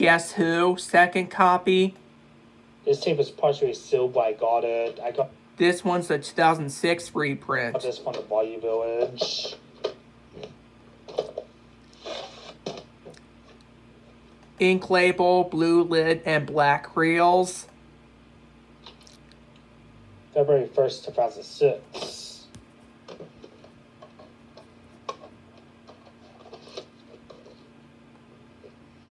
Guess Who, second copy. This tape is partially sealed, but I got it. I got This one's a 2006 reprint. this from the Bayou Village. Ink label, blue lid, and black reels. February 1st, 2006.